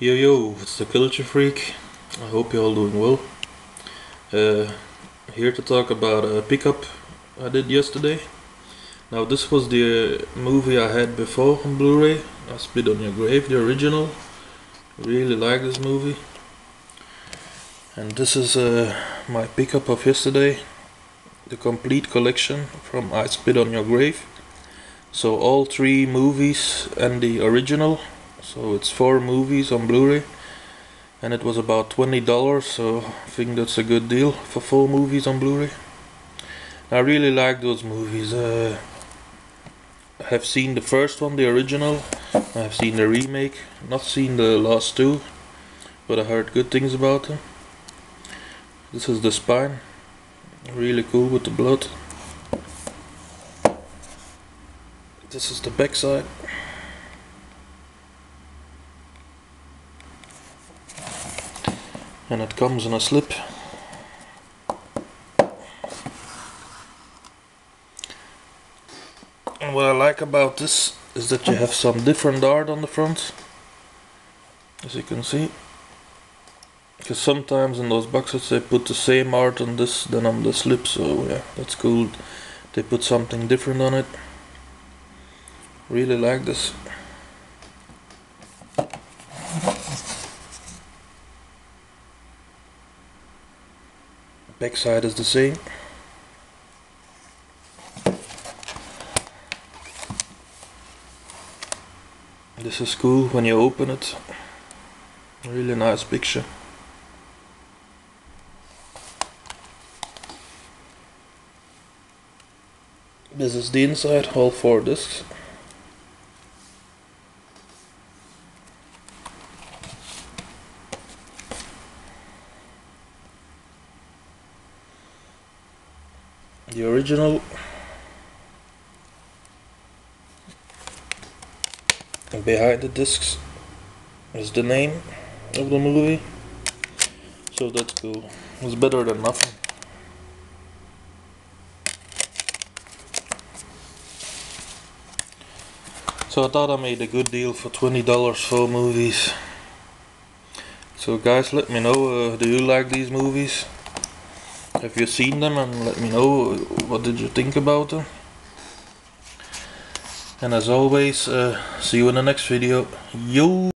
Yo yo, it's the Culture Freak. I hope you're all doing well. Uh, here to talk about a pickup I did yesterday. Now this was the uh, movie I had before on Blu-ray. I Spit on Your Grave, the original. Really like this movie. And this is uh, my pickup of yesterday. The complete collection from I Spit on Your Grave. So all three movies and the original so it's four movies on Blu-ray and it was about $20 so I think that's a good deal for four movies on Blu-ray. I really like those movies uh, I have seen the first one the original I have seen the remake not seen the last two but I heard good things about them. This is the spine really cool with the blood. This is the backside and it comes in a slip. And what I like about this is that you have some different art on the front as you can see. Because sometimes in those boxes they put the same art on this than on the slip so yeah that's cool. They put something different on it. Really like this backside is the same. This is cool when you open it. Really nice picture. This is the inside all four discs the original behind the discs is the name of the movie. So that's cool. It's better than nothing. So I thought I made a good deal for $20 for movies. So guys let me know uh, do you like these movies have you seen them and let me know what did you think about them? And as always uh, see you in the next video. Yo